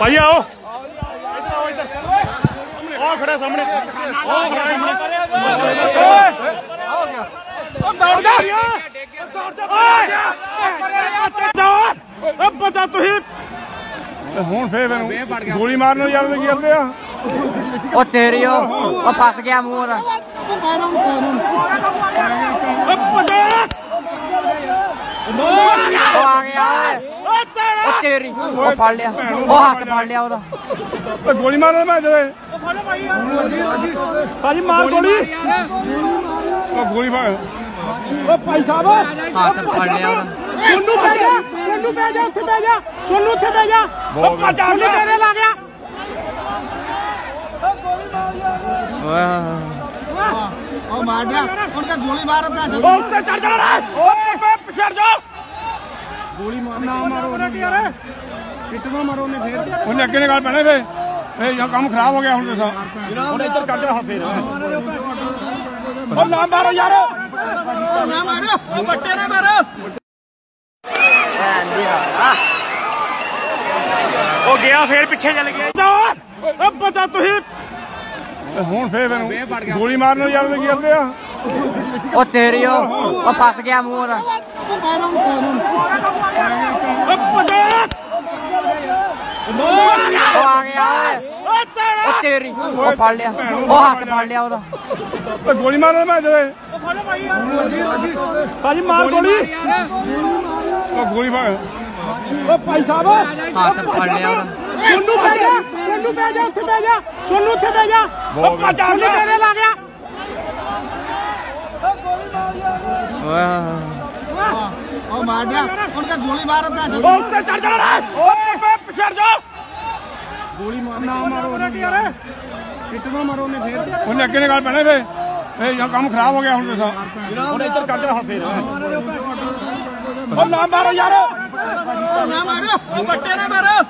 ਭਾਈ ਆਓ। ਇੱਧਰ ਆਓ ਇੱਧਰ ਉਹ ਖੜਾ ਸਾਹਮਣੇ। ਉਹ ਖੜਾ ਸਾਹਮਣੇ। ਉਹ ਦੌੜ ਜਾ ਦੌੜ ਜਾ। ਓਏ। ਪਤਾ ਤੁਸੀਂ। ਹੁਣ ਫੇਰ ਮੈਨੂੰ ਗੋਲੀ ਮਾਰਨ ਨੂੰ ਜਾਂਦੇ ਕੀ ਕਰਦੇ ਆ। ਉਹ ਤੇਰੀ ਉਹ ਉਹ ਫਸ ਗਿਆ ਮੂੰਹ ਉਹਦਾ। ਓ ਪਤਾ ਉਹ ਆ ਗਿਆ ਓਏ ਓ ਤੇਰਾ ਉਹ ਉਹ ਫੜ ਲਿਆ। ਉਹ ਹੱਥ ਫੜ ਲਿਆ ਉਹਦਾ। ਓਏ ਗੋਲੀ ਮਾਰਨ ਮੈਂ ਜਦੇ। ਭਾਜੀ ਮਾਰ ਗੋਲੀ ਓ ਗੋਲੀ ਮਾਰ। ਓ ਭਾਈ ਸਾਹਿਬ। ਹੱਥ ਫੜ ਲਿਆ ਉਹਦਾ। ਸੋਨੂ ਬਹਿ ਜਾ ਸੋਨੂ ਬਹਿ ਜਾ ਉੱਥੇ ਬਹਿ ਜਾ। ਸੋਨੂ ਉੱਥੇ ਬਹਿ ਜਾ। ਓ ਭੱਜਾ ਤੇਰੇ ਲੱਗ ਗਿਆ ਓਏ। ਉਹ ਮਾਰ ਦਿਆ ਹੁਣ ਤਾਂ ਗੋਲੀ ਮਾਰ ਪਿਆ ਓ ਉੱਤੇ ਚੜ ਜਾ ਓ ਪੇ ਪਿਛੜ ਜਾ ਗੋਲੀ ਮਾਰ ਨਾ ਮਾਰੋ ਯਾਰ। ਪਿੱਟਵਾ ਮਾਰੋ ਨੇ ਫੇਰ। ਉਹਨੇ ਅੱਗੇ ਨੇ ਗੱਲ ਪੈਣਾ ਫੇ ਇਹ ਕੰਮ ਖਰਾਬ ਹੋ ਗਿਆ ਹੁਣ ਦੱਸਾਂ ਹੁਣ ਇੱਧਰ ਕੱਢ ਜਾ ਫੇਰ। ਓ ਨਾ ਮਾਰੋ ਯਾਰ। ਨਾ ਮਾਰ। ਬੱਟੇ ਨਾ ਮਾਰੋ। ਉਹ ਗਿਆ ਫੇਰ ਪਿੱਛੇ ਚੱਲ ਗਿਆ। ਓ ਪਤਾ ਤੁਸੀਂ। ਹੁਣ ਫੇਰ ਮੈਨੂੰ ਗੋਲੀ ਮਾਰਨ ਨੂੰ ਜਾਂਦੇ ਕੀ ਕਰਦੇ ਆ। ਉਹ ਤੇਰੀ ਉਹ ਉਹ ਫਸ ਗਿਆ ਮੂੰਹ ਉਹਦਾ। ਉਹ ਆ ਗਿਆ ਓਏ। ਉਹ ਤੇਰੀ ਉਹ ਫੜ ਲਿਆ। ਉਹ ਹੱਥ ਫੜ ਲਿਆ ਉਹਦਾ। ਓਏ ਗੋਲੀ ਮਾਰਨ ਮੈਂ ਜਦੇ। ਭਾਜੀ ਮਾਰ ਗੋਲੀ ਓ ਗੋਲੀ ਮਾਰ। ਓ ਭਾਈ ਸਾਹਿਬ। ਹੱਥ ਫੜ ਲਿਆ ਉਹਦਾ। ਸੋਨੂ ਬਹਿ ਜਾ ਸੋਨੂ ਬਹਿ ਜਾ ਉੱਥੇ ਬਹਿ ਜਾ। ਸੋਨੂ ਉੱਥੇ ਬਹਿ ਜਾ। ਓ ਭੱਜਾ ਤੇਰੇ ਲੱਗ ਗਿਆ ਓਏ ਉਹ ਮਾਰ ਦਿਆ। ਹੁਣ ਤਾਂ ਗੋਲੀ ਮਾਰ ਪਿਆ ਓ ਉੱਤੇ ਚੜ ਜਾ ਓ ਪੇ ਪਿਛੜ ਜਾ ਗੋਲੀ ਮਾਰ ਨਾ ਮਾਰੋ ਯਾਰ ਪਿੱਟਵਾ ਮਾਰੋ ਨੇ ਫੇਰ। ਉਹਨੇ ਅੱਗੇ ਨੇ ਗੱਲ ਪੈਣਾ ਫੇ ਇਹ ਜਾਂ ਕੰਮ ਖਰਾਬ ਹੋ ਗਿਆ ਹੁਣ ਦੱਸਾਂ ਹੁਣ ਇੱਧਰ ਕੱਢ ਜਾ ਫੇਰ। ਓ ਨਾ ਮਾਰੋ ਯਾਰ। ਨਾ ਮਾਰ। ਬੱਟੇ ਨਾ ਮਾਰੋ।